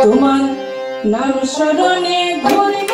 তোমার নাম স্মরণে ধরে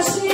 Abaixo